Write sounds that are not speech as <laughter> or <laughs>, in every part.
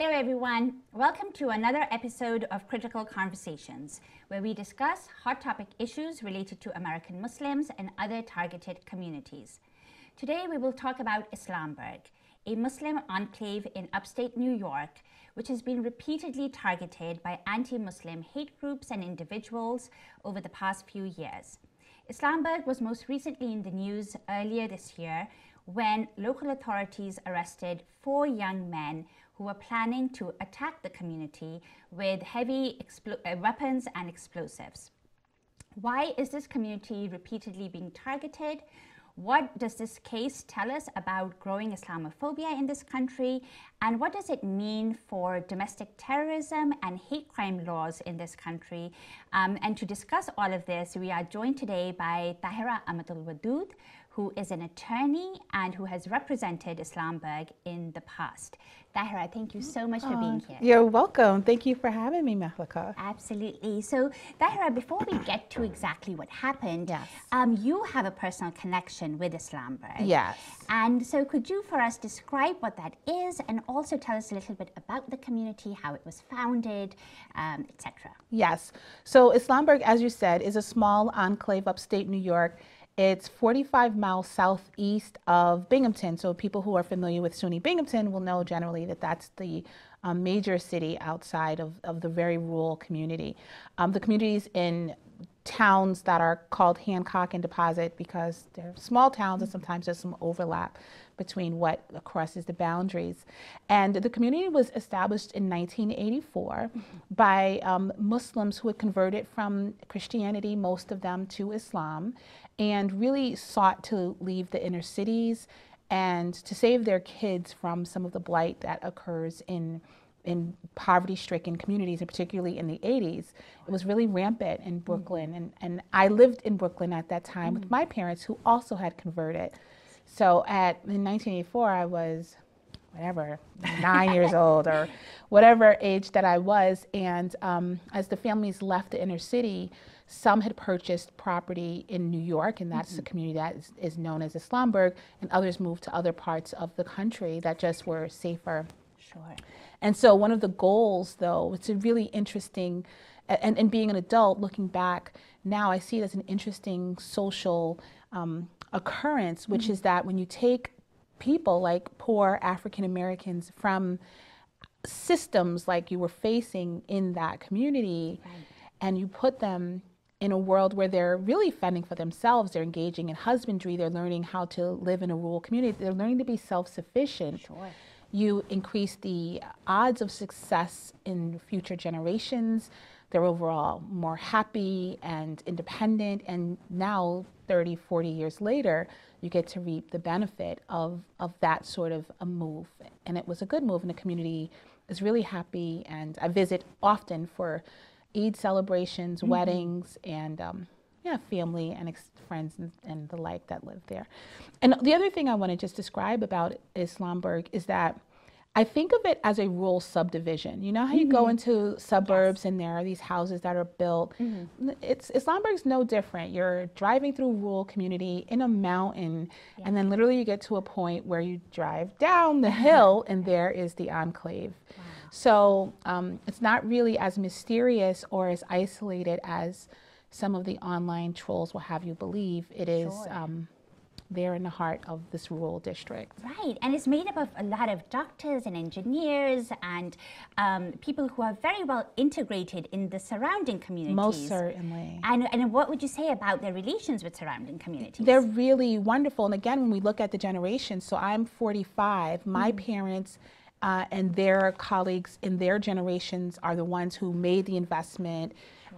Hello, everyone. Welcome to another episode of Critical Conversations, where we discuss hot topic issues related to American Muslims and other targeted communities. Today, we will talk about Islamberg, a Muslim enclave in upstate New York, which has been repeatedly targeted by anti Muslim hate groups and individuals over the past few years. Islamberg was most recently in the news earlier this year when local authorities arrested four young men who were planning to attack the community with heavy uh, weapons and explosives. Why is this community repeatedly being targeted? What does this case tell us about growing Islamophobia in this country? And what does it mean for domestic terrorism and hate crime laws in this country? Um, and to discuss all of this, we are joined today by Tahira Amatul Wadud, who is an attorney and who has represented Islamberg in the past. Tahira, thank you so much for being here. You're welcome. Thank you for having me, Mehlaqa. Absolutely. So, Tahira, before we get to exactly what happened, yes. um, you have a personal connection with Islamberg. Yes. And so, could you, for us, describe what that is and also tell us a little bit about the community, how it was founded, um, etc.? Yes. So, Islamberg, as you said, is a small enclave upstate New York it's 45 miles southeast of Binghamton. So people who are familiar with SUNY Binghamton will know generally that that's the um, major city outside of, of the very rural community. Um, the communities in towns that are called Hancock and Deposit because they're small towns and sometimes there's some overlap between what crosses the boundaries. And the community was established in 1984 mm-hmm. by um, Muslims who had converted from Christianity, most of them to Islam, and really sought to leave the inner cities and to save their kids from some of the blight that occurs in in poverty-stricken communities, and particularly in the 80s, it was really rampant in Brooklyn. And, and I lived in Brooklyn at that time with my parents who also had converted. So at in 1984, I was whatever, nine years <laughs> old or whatever age that I was. And um, as the families left the inner city, some had purchased property in New York, and that's mm-hmm. the community that is, is, known as Islamberg, and others moved to other parts of the country that just were safer. Sure. And so, one of the goals, though, it's a really interesting, and, and being an adult, looking back now, I see it as an interesting social um, occurrence, which mm-hmm. is that when you take people like poor African Americans from systems like you were facing in that community, right. and you put them in a world where they're really fending for themselves, they're engaging in husbandry, they're learning how to live in a rural community, they're learning to be self sufficient. Sure. You increase the odds of success in future generations. They're overall more happy and independent. And now, 30, 40 years later, you get to reap the benefit of, of that sort of a move. And it was a good move, and the community is really happy. And I visit often for Eid celebrations, mm-hmm. weddings, and um, yeah, family and ex- friends and, and, the like that live there. And the other thing I want to just describe about Islamberg is that I think of it as a rural subdivision. You know how you mm-hmm. go into suburbs yes. and there are these houses that are built. Mm-hmm. It's Islamberg's no different. You're driving through a rural community in a mountain, yeah. and then literally you get to a point where you drive down the hill, and <laughs> there is the enclave. Wow. So um, it's not really as mysterious or as isolated as some of the online trolls will have you believe. It is sure. um, there in the heart of this rural district. Right, and it's made up of a lot of doctors and engineers and um, people who are very well integrated in the surrounding communities. Most certainly. And, and what would you say about their relations with surrounding communities? They're really wonderful. And again, when we look at the generations, so I'm 45, my mm-hmm. parents uh, and their colleagues in their generations are the ones who made the investment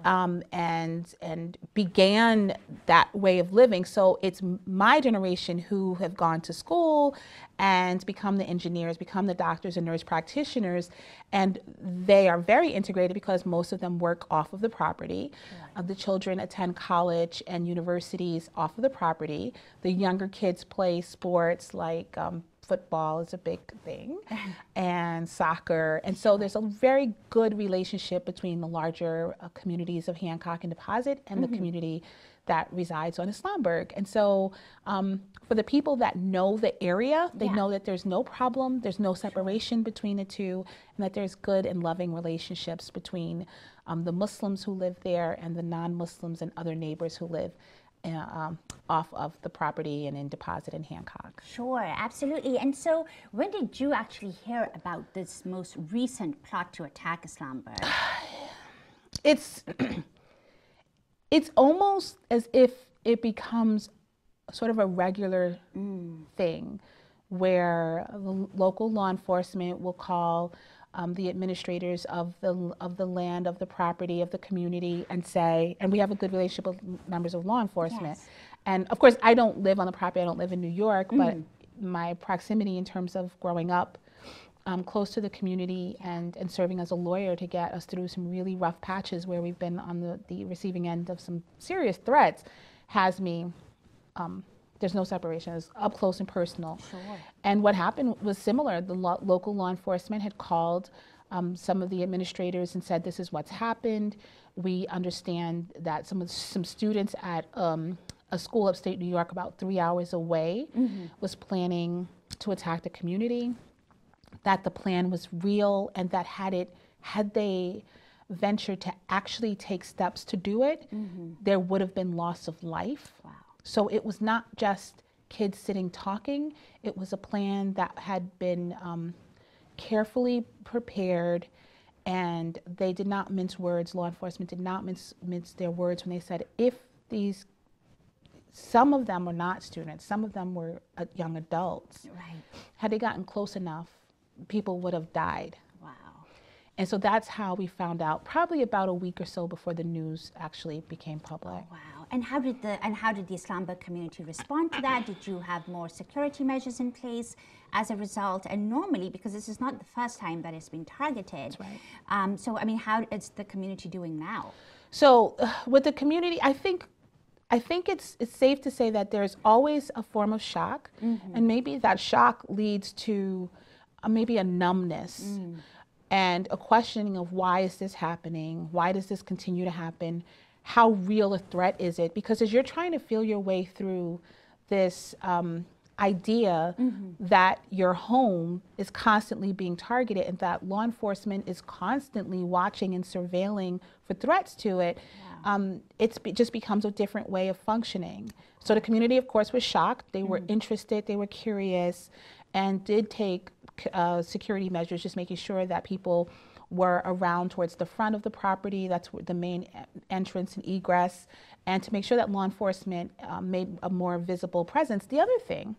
um, and and began that way of living. So it's my generation who have gone to school and become the engineers, become the doctors and nurse practitioners, and they are very integrated because most of them work off of the property. Uh, the children attend college and universities off of the property. The younger kids play sports like um, football is a big thing <laughs> and soccer. And so there's a very good relationship between the larger uh, communities of Hancock and Deposit and mm-hmm. the community that resides on Islamberg. And so um, for the people that know the area, they yeah. know that there's no problem, there's no separation between the two, and that there's good and loving relationships between um, the Muslims who live there and the non-Muslims and other neighbors who live um, off of the property and in deposit in Hancock. Sure, absolutely. And so, when did you actually hear about this most recent plot to attack Islamberg? <sighs> It's <clears throat> it's almost as if it becomes sort of a regular mm. thing, where the local law enforcement will call um, the administrators of the of the land, of the property, of the community, and say, and we have a good relationship with members of law enforcement. Yes. And of course, I don't live on the property. I don't live in New York, mm. but my proximity in terms of growing up um, close to the community and, and serving as a lawyer to get us through some really rough patches where we've been on the, the receiving end of some serious threats has me um, there's no separation. It's up close and personal. Sure. And what happened was similar. The lo local law enforcement had called um, some of the administrators and said, "This is what's happened. We understand that some of some students at um, a school upstate New York, about three hours away, mm -hmm. was planning to attack the community. That the plan was real, and that had it had they ventured to actually take steps to do it, mm -hmm. there would have been loss of life." Wow. So it was not just kids sitting talking, it was a plan that had been um, carefully prepared and they did not mince words. Law enforcement did not mince, mince their words when they said if these, some of them were not students, some of them were uh, young adults. Right. Had they gotten close enough, people would have died. Wow. And so that's how we found out, probably about a week or so before the news actually became public. Oh, wow. And how did the and how did the Islamberg community respond to that? Did you have more security measures in place as a result? And normally, because this is not the first time that it's been targeted, right. um, so I mean, how is the community doing now? So uh, <sighs> with the community, I think I think it's it's safe to say that there's always a form of shock, mm -hmm. and maybe that shock leads to uh, maybe a numbness. Mm. And a questioning of why is this happening? Why does this continue to happen? How real a threat is it? Because as you're trying to feel your way through this um, idea mm-hmm. that your home is constantly being targeted and that law enforcement is constantly watching and surveilling for threats to it, um, it just becomes a different way of functioning. So the community, of course, was shocked. They were mm-hmm. interested, they were curious, and did take uh, security measures, just making sure that people were around towards the front of the property. That's the main entrance and egress. And to make sure that law enforcement um, made a more visible presence. The other thing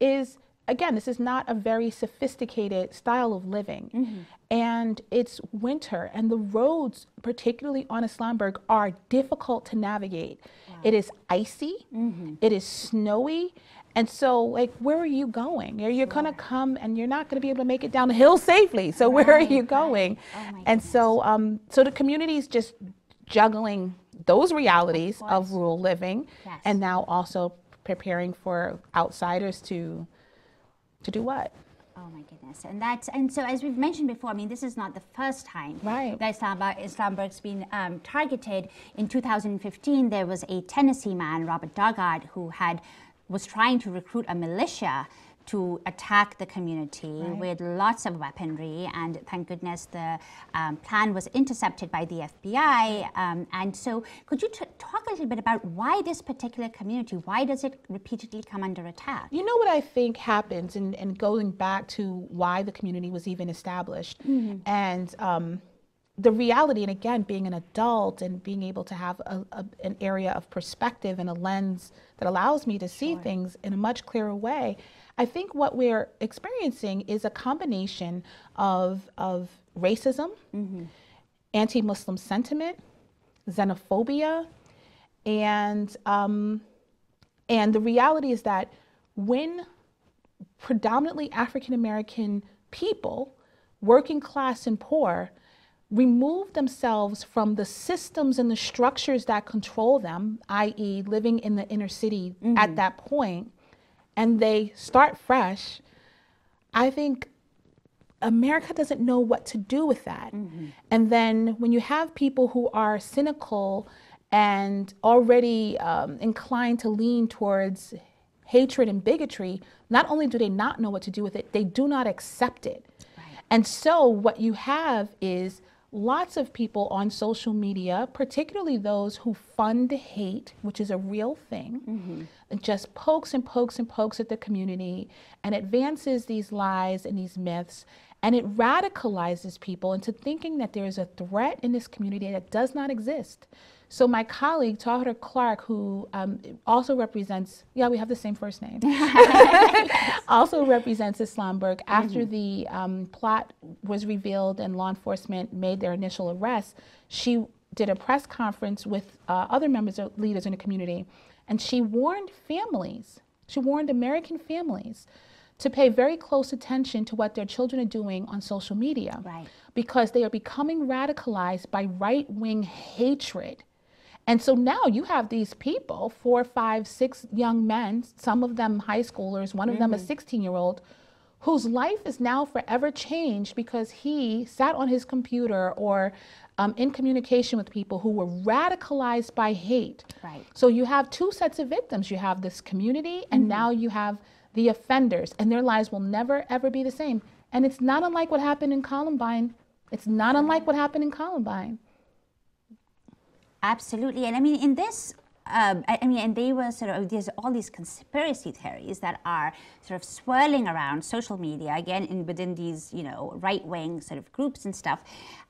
is, again, this is not a very sophisticated style of living. Mm -hmm. And it's winter, and the roads, particularly on Islamberg, are difficult to navigate. Wow. It is icy, mm -hmm. it is snowy, and so, like, where are you going? You're, you're sure. going to come and you're not going to be able to make it down the hill safely. So right, where are you going? Right. Oh and so, um, so the community is just juggling those realities of, of rural living, yes. and now also preparing for outsiders to to do what? Oh my goodness, and that's and so as we've mentioned before, I mean this is not the first time right. that Islamberg, Islamberg's been um, targeted. In 2015, there was a Tennessee man, Robert Doggart, who had was trying to recruit a militia to attack the community right. with lots of weaponry. And thank goodness the um, plan was intercepted by the FBI. Um, and so, could you talk a little bit about why this particular community? Why does it repeatedly come under attack? You know what I think happens, and, and going back to why the community was even established, mm -hmm. and um, the reality, and again, being an adult and being able to have a, a, an area of perspective and a lens that allows me to see sure. things in a much clearer way, I think what we're experiencing is a combination of, of racism, mm-hmm. anti Muslim sentiment, xenophobia, and, um, and the reality is that when predominantly African American people, working class and poor, remove themselves from the systems and the structures that control them, i.e., living in the inner city mm-hmm. at that point, and they start fresh, I think America doesn't know what to do with that. Mm-hmm. And then when you have people who are cynical and already um, inclined to lean towards hatred and bigotry, not only do they not know what to do with it, they do not accept it. Right. And so what you have is lots of people on social media, particularly those who fund hate, which is a real thing, mm-hmm. just pokes and pokes and pokes at the community and advances these lies and these myths. And it radicalizes people into thinking that there is a threat in this community that does not exist. So my colleague, Tahira Clark, who um, also represents, yeah, we have the same first name, <laughs> also represents Islamberg. After mm-hmm. the um, plot was revealed and law enforcement made their initial arrest, she did a press conference with uh, other members of leaders in the community, and she warned families, she warned American families to pay very close attention to what their children are doing on social media. Right. Because they are becoming radicalized by right wing hatred and so now you have these people, four, five, six young men, some of them high schoolers, one of mm-hmm. them a mm-hmm. 16 year old, whose life is now forever changed because he sat on his computer or um, in communication with people who were radicalized by hate. Right. So you have two sets of victims. You have this community, and mm-hmm. now you have the offenders, and their lives will never, ever be the same. And it's not unlike what happened in Columbine. It's not unlike what happened in Columbine. Absolutely. And I mean, in this, um, I, mean, and they were sort of, there's all these conspiracy theories that are sort of swirling around social media, again, in, within these, you know, right wing sort of groups and stuff.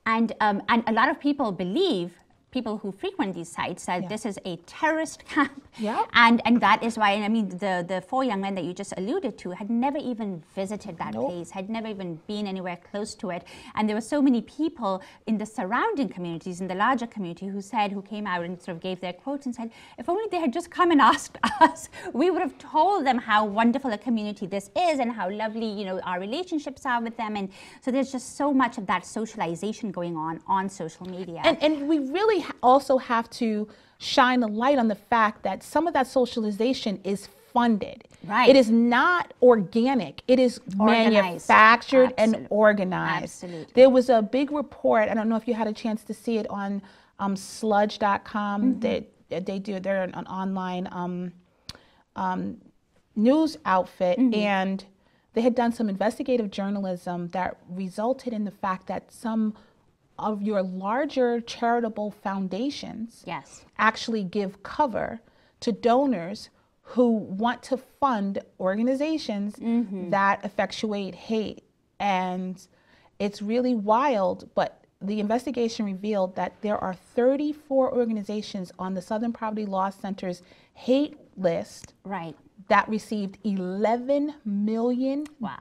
And, um, and a lot of people believe people who frequent these sites that yeah. this is a terrorist <laughs> camp. Yeah. And and that is why, and I mean, the, the four young men that you just alluded to had never even visited that nope. place, had never even been anywhere close to it. And there were so many people in the surrounding communities, in the larger community, who said, who came out and sort of gave their quotes and said, if only they had just come and <laughs> asked us, we would have told them how wonderful a community this is and how lovely, you know, our relationships are with them. And so there's just so much of that socialization going on on social media. And, and we really also have to shine a light on the fact that some of that socialization is funded. Right. It is not organic. It is organized. manufactured Absolutely. and organized. Absolutely. There was a big report. I don't know if you had a chance to see it on um, sludge.com. Mm-hmm. They, they do, they're an, online um, um, news outfit. Mm-hmm. And they had done some investigative journalism that resulted in the fact that some of your larger charitable foundations yes. actually give cover to donors who want to fund organizations mm-hmm. that effectuate hate. And it's really wild, but the investigation revealed that there are 34 organizations on the Southern Poverty Law Center's hate list right. that received $11 million wow.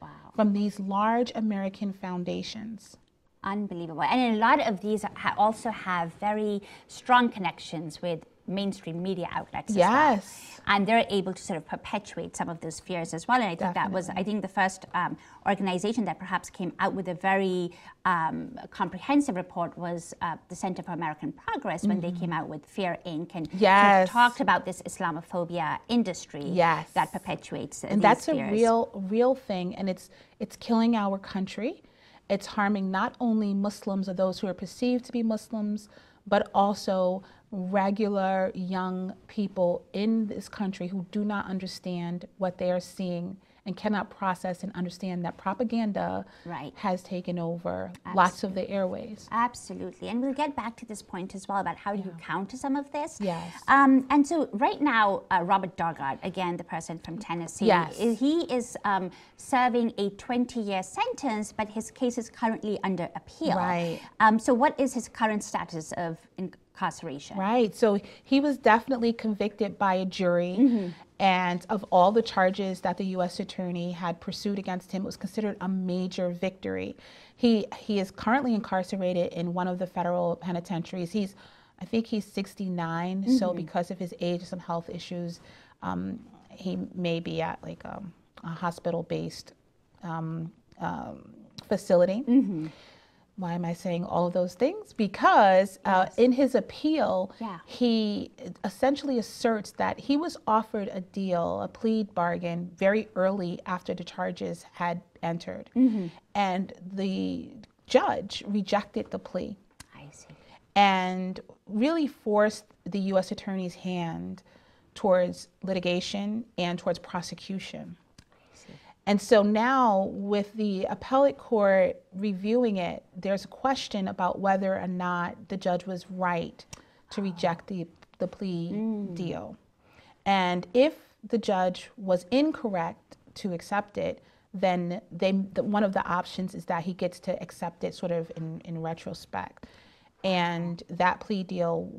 Wow. from these large American foundations unbelievable. And a lot of these ha- also have very strong connections with mainstream media outlets yes. Well. And they're able to sort of perpetuate some of those fears as well. And I think Definitely. that was, I think, the first um, organization that perhaps came out with a very um, comprehensive report was uh, the Center for American Progress when they mm-hmm. came out with Fear Inc. and yes. sort of talked about this Islamophobia industry yes. that perpetuates. And that's fears. a real, real thing. And it's, it's killing our country. It's harming not only Muslims or those who are perceived to be Muslims, but also regular young people in this country who do not understand what they are seeing and cannot process and understand that propaganda right. has taken over Absolutely. lots of the airways. Absolutely. And we'll get back to this point as well about how do yeah. you counter some of this. Yes. Um, and so right now, uh, Robert Doggart, again, the person from Tennessee, yes. he is um, serving a 20-year sentence, but his case is currently under appeal. Right. Um, so what is his current status of incarceration? Right. So he was definitely convicted by a jury. Mm-hmm and of all the charges that the U.S. attorney had pursued against him, it was considered a major victory. He he is currently incarcerated in one of the federal penitentiaries. He's, I think he's 69. Mm-hmm. So because of his age and some health issues, um, he may be at like a, a hospital-based um, um, facility. Mm-hmm. Why am I saying all of those things? Because uh, in his appeal, Yeah. he essentially asserts that he was offered a deal, a plea bargain, very early after the charges had entered. And the judge rejected the plea I see. and really forced the U.S. Attorney's hand towards litigation and towards prosecution. And so now, with the appellate court reviewing it, there's a question about whether or not the judge was right to reject the, the plea deal. And if the judge was incorrect to accept it, then they, the, one of the options is that he gets to accept it sort of in, in retrospect. And that plea deal,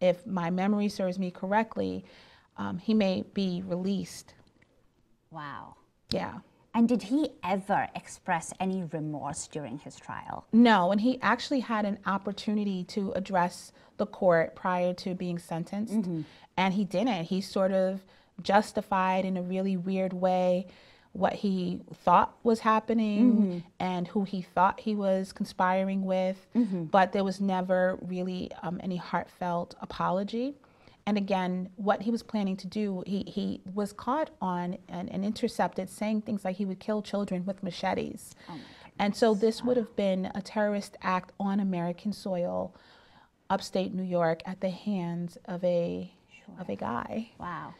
if my memory serves me correctly, um, he may be released. Wow. Yeah. And did he ever express any remorse during his trial? No, and he actually had an opportunity to address the court prior to being sentenced, mm-hmm. and he didn't. He sort of justified in a really weird way what he thought was happening mm-hmm. and who he thought he was conspiring with, mm-hmm. but there was never really um, any heartfelt apology. And again, what he was planning to do, he, he was caught on and, and intercepted saying things like he would kill children with machetes. and so this would have been a terrorist act on American soil, upstate New York, at the hands of a of a guy. Wow.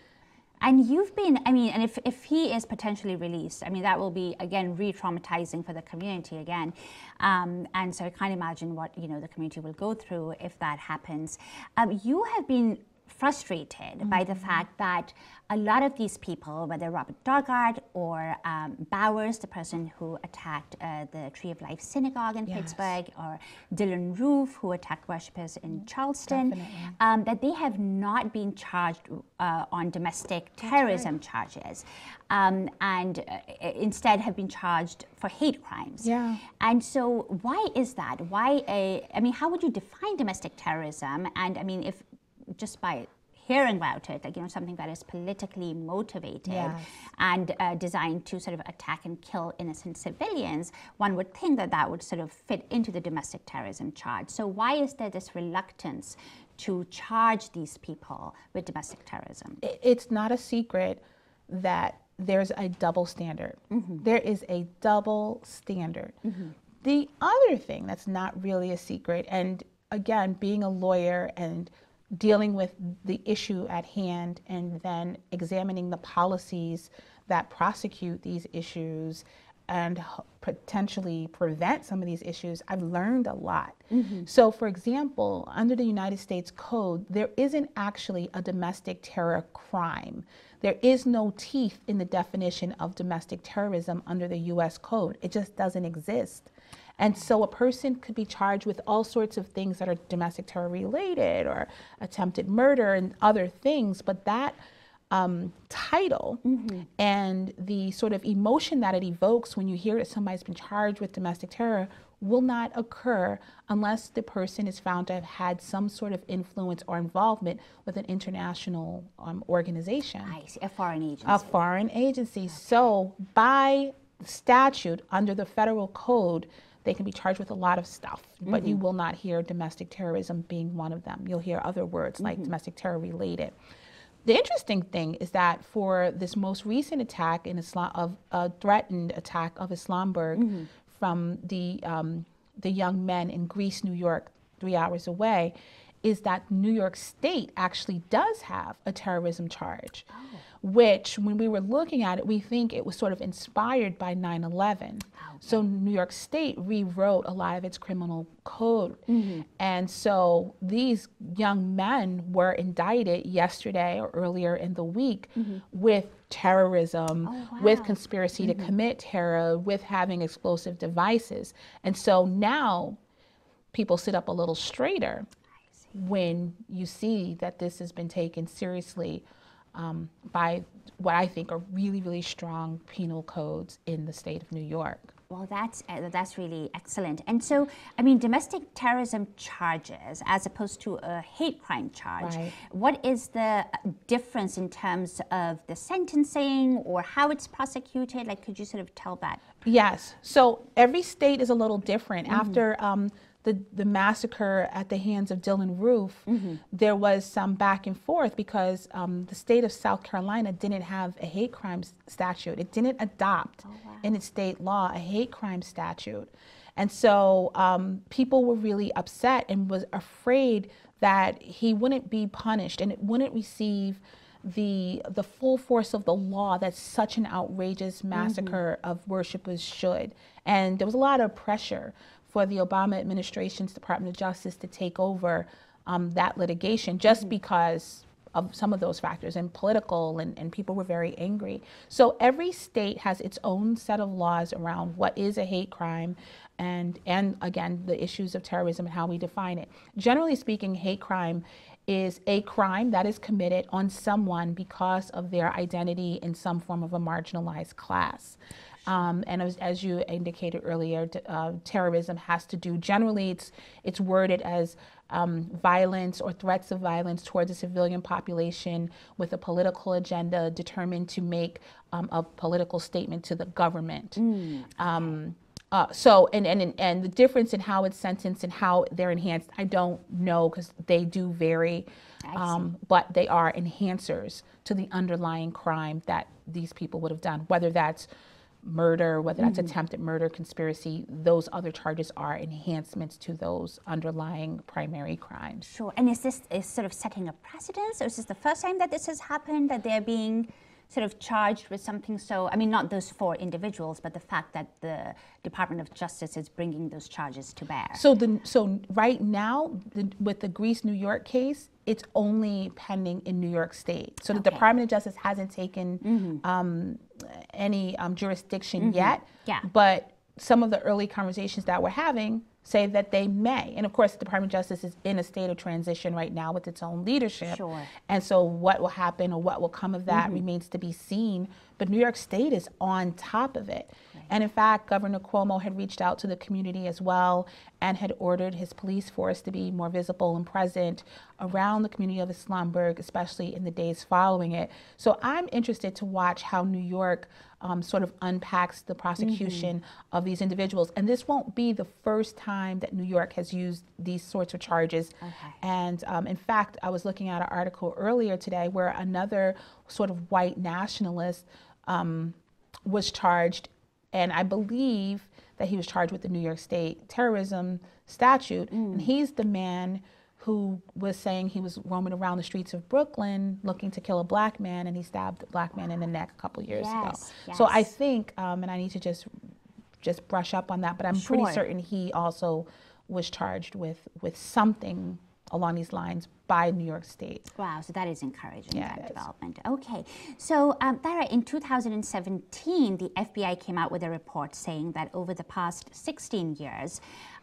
And you've been, I mean, and if, if he is potentially released, I mean, that will be, again, re traumatizing for the community again. Um, and so I can't imagine what, you know, the community will go through if that happens. Um, you have been frustrated by the fact that a lot of these people, whether Robert Doggart or um, Bowers, the person who attacked uh, the Tree of Life Synagogue in Yes. Pittsburgh, or Dylann Roof, who attacked worshippers in Charleston, um, that they have not been charged uh, on domestic terrorism charges, um, and uh, instead have been charged for hate crimes. Yeah. And so, why is that? Why a? I mean, how would you define domestic terrorism? And I mean, if just by hearing about it, like you know, something that is politically motivated Yes. and uh, designed to sort of attack and kill innocent civilians, one would think that that would sort of fit into the domestic terrorism charge. So why is there this reluctance to charge these people with domestic terrorism? it's not a secret that there's a double standard. There is a double standard. The other thing that's not really a secret, and again, being a lawyer and dealing with the issue at hand and then examining the policies that prosecute these issues and potentially prevent some of these issues, I've learned a lot. Mm-hmm. So, for example, under the United States Code, there isn't actually a domestic terror crime. There is no teeth in the definition of domestic terrorism under the US Code. It just doesn't exist. And so a person could be charged with all sorts of things that are domestic terror related or attempted murder and other things, but that um, title and the sort of emotion that it evokes when you hear that somebody's been charged with domestic terror will not occur unless the person is found to have had some sort of influence or involvement with an international um, organization I see, a foreign agency. a foreign agency. So, by statute, under the federal code, they can be charged with a lot of stuff, but you mm-hmm. will not hear domestic terrorism being one of them. You'll hear other words like mm-hmm. domestic terror related. The interesting thing is that for this most recent attack in Islam, of a threatened attack of Islamberg mm-hmm. from the um, the young men in Greece, New York, three hours away, is that New York State actually does have a terrorism charge, oh. Which, when we were looking at it, we think it was sort of inspired by 9 11. So, New York State rewrote a lot of its criminal code. Mm-hmm. And so, these young men were indicted yesterday or earlier in the week mm-hmm. with terrorism, oh, with wow. conspiracy to mm-hmm. commit terror, with having explosive devices. And so now people sit up a little straighter when you see that this has been taken seriously um, by what I think are really, really strong penal codes in the state of New York. Well, that's uh, that's really excellent. And so, I mean, domestic terrorism charges as opposed to a hate crime charge. Right. What is the difference in terms of the sentencing or how it's prosecuted? Like, could you sort of tell that? Yes. So every state is a little different. After um, the, the massacre at the hands of Dylann Roof, there was some back and forth because um, the state of South Carolina didn't have a hate crime statute. It didn't adopt in its state law a hate crime statute. And so um, people were really upset and was afraid that he wouldn't be punished and it wouldn't receive the the full force of the law that such an outrageous massacre of worshipers should. And there was a lot of pressure for the Obama administration's Department of Justice to take over um, that litigation just because of some of those factors and political and, and people were very angry. So every state has its own set of laws around what is a hate crime and and again the issues of terrorism and how we define it. Generally speaking, hate crime is a crime that is committed on someone because of their identity in some form of a marginalized class. Um, and as, as you indicated earlier, uh, terrorism has to do generally it's it's worded as um, violence or threats of violence towards a civilian population with a political agenda determined to make um, a political statement to the government. Um, uh, so and, and and the difference in how it's sentenced and how they're enhanced, I don't know because they do vary, um, but they are enhancers to the underlying crime that these people would have done, whether that's murder, whether that's mm-hmm. attempted murder, conspiracy. Those other charges are enhancements to those underlying primary crimes. Sure. And is this is sort of setting a precedence, or is this the first time that this has happened that they're being sort of charged with something so? I mean, not those four individuals, but the fact that the Department of Justice is bringing those charges to bear. So the so right now the, with the Greece New York case, it's only pending in New York State. So the Department of Justice hasn't taken um, any um, jurisdiction yet. Yeah. But some of the early conversations that we're having say that they may. And of course, the Department of Justice is in a state of transition right now with its own leadership. Sure. And so what will happen or what will come of that remains to be seen. But New York State is on top of it. And in fact, Governor Cuomo had reached out to the community as well and had ordered his police force to be more visible and present around the community of Islamberg, especially in the days following it. So I'm interested to watch how New York um, sort of unpacks the prosecution of these individuals. And this won't be the first time that New York has used these sorts of charges. And um, in fact, I was looking at an article earlier today where another sort of white nationalist um, was charged, and I believe that he was charged with the New York State terrorism statute. And he's the man who was saying he was roaming around the streets of Brooklyn looking to kill a black man, and he stabbed a black man in the neck a couple years Yes, ago. So I think, um, and I need to just just brush up on that, but I'm pretty certain he also was charged with with something along these lines by New York State. Wow, so that is encouraging, Yeah, that it is. development. Okay, so um, Tahira, in 2017, the FBI came out with a report saying that over the past 16 years,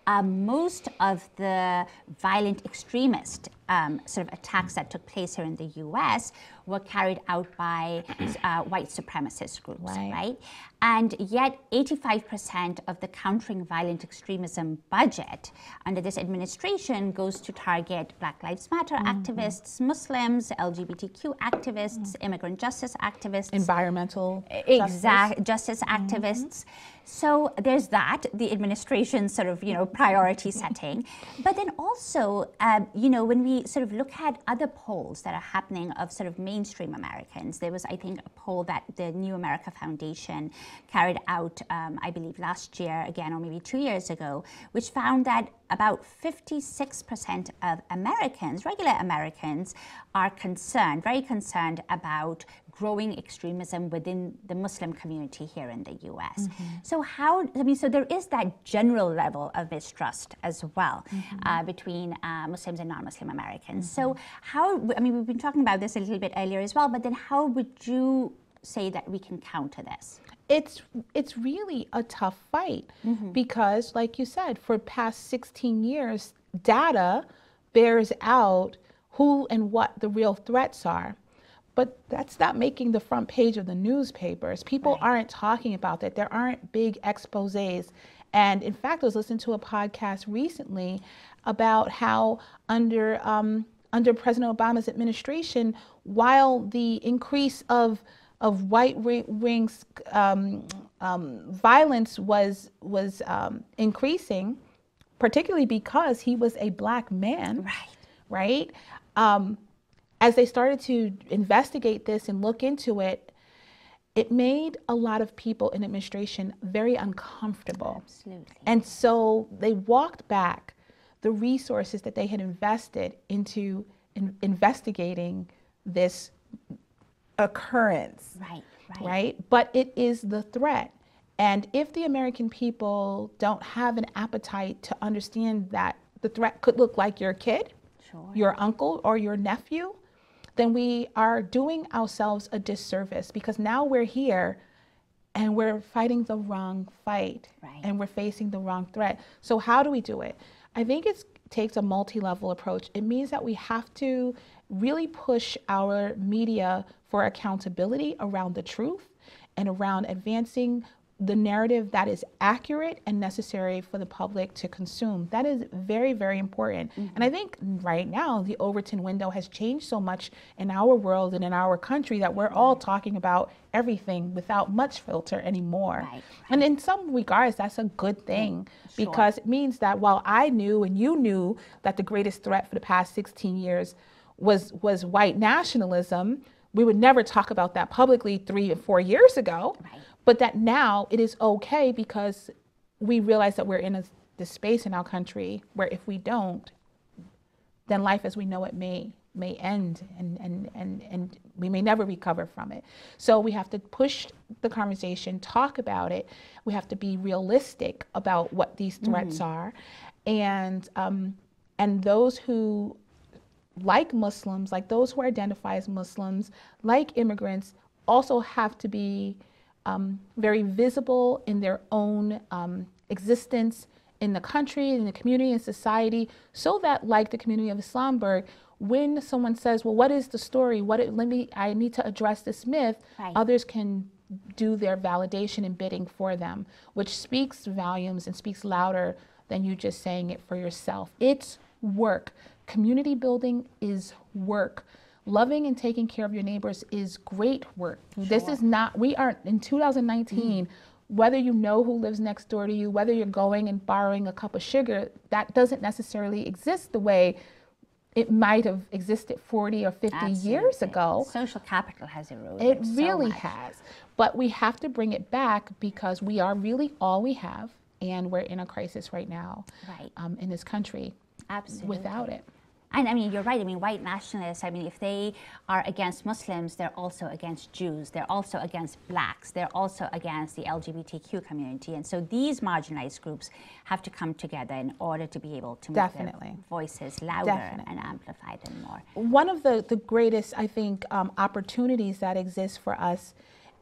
um, most of the violent extremist um, sort of attacks that took place here in the U.S. were carried out by uh, white supremacist groups, Right. right? And yet, 85% of the countering violent extremism budget under this administration goes to target Black Lives Matter activists, Muslims, LGBTQ activists, immigrant justice activists. Environmental Exact justice activists. So there's that, the administration sort of, you know, priority setting. But then also, um, you know, when we sort of look at other polls that are happening of sort of mainstream Americans, there was, I think, a poll that the New America Foundation carried out, um, I believe, last year again, or maybe two years ago, which found that about 56% of Americans, regular Americans, are concerned, very concerned about growing extremism within the Muslim community here in the US. So, how, I mean, so there is that general level of mistrust as well uh, between uh, Muslims and non Muslim Americans. So, how, I mean, we've been talking about this a little bit earlier as well, but then how would you say that we can counter this? it's it's really a tough fight because like you said for past 16 years data bears out who and what the real threats are but that's not making the front page of the newspapers. People right. aren't talking about that. There aren't big exposés. And in fact, I was listening to a podcast recently about how under um, under President Obama's administration, while the increase of of white rings um, um, violence was was um, increasing, particularly because he was a black man, right? Right. As they started to investigate this and look into it, it made a lot of people in administration very uncomfortable. Absolutely. And so they walked back the resources that they had invested into in investigating this occurrence. Right, right. Right? But it is the threat. And if the American people don't have an appetite to understand that the threat could look like your kid, sure. your uncle, or your nephew, then we are doing ourselves a disservice because now we're here and we're fighting the wrong fight right. and we're facing the wrong threat. So, how do we do it? I think it takes a multi level approach. It means that we have to really push our media for accountability around the truth and around advancing the narrative that is accurate and necessary for the public to consume. That is very, very important. Mm-hmm. And I think right now the Overton window has changed so much in our world and in our country that we're all talking about everything without much filter anymore. Right, right. And in some regards, that's a good thing sure. because it means that while I knew and you knew that the greatest threat for the past 16 years was was white nationalism, we would never talk about that publicly three and four years ago. Right but that now it is okay because we realize that we're in a, this space in our country where if we don't, then life as we know it may may end and, and, and, and we may never recover from it. So we have to push the conversation, talk about it. We have to be realistic about what these threats mm-hmm. are. And, um, and those who, like Muslims, like those who identify as Muslims, like immigrants, also have to be um, very visible in their own um, existence in the country, in the community, in society, so that, like the community of Islamberg, when someone says, "Well, what is the story? What it, let me? I need to address this myth," right. others can do their validation and bidding for them, which speaks volumes and speaks louder than you just saying it for yourself. It's work. Community building is work loving and taking care of your neighbors is great work. Sure. This is not, we are in 2019. Mm-hmm. Whether you know who lives next door to you, whether you're going and borrowing a cup of sugar, that doesn't necessarily exist the way it might have existed 40 or 50 Absolutely. years ago. Social capital has eroded. It really so has. But we have to bring it back because we are really all we have, and we're in a crisis right now right. Um, in this country. Absolutely. Without it. And I mean, you're right. I mean, white nationalists, I mean, if they are against Muslims, they're also against Jews. They're also against blacks. They're also against the LGBTQ community. And so these marginalized groups have to come together in order to be able to make Definitely. their voices louder Definitely. and amplify them more. One of the, the greatest, I think, um, opportunities that exist for us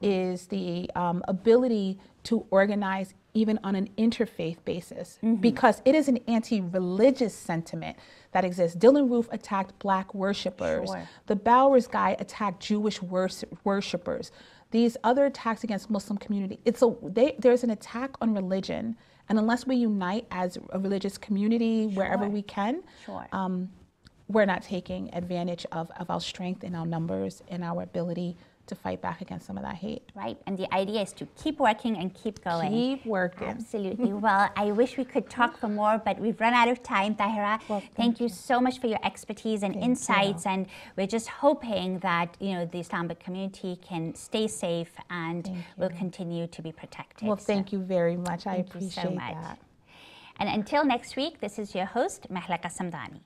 is the um, ability to organize even on an interfaith basis mm-hmm. because it is an anti religious sentiment that exists. Dylann Roof attacked black worshipers. Sure. The Bowers guy attacked Jewish wors- worshipers. These other attacks against Muslim community, it's a they, there's an attack on religion, and unless we unite as a religious community sure. wherever we can, sure. um, we're not taking advantage of, of our strength and our numbers and our ability to fight back against some of that hate. Right, and the idea is to keep working and keep going. Keep working. Absolutely. well, I wish we could talk for more, but we've run out of time, Tahira. Well, thank, thank you. you. so much for your expertise and thank insights, you. and we're just hoping that you know the Islamic community can stay safe and will continue to be protected. Well, thank so, you very much. I thank appreciate you so much. that. And until next week, this is your host, Mehlaqa Samdani.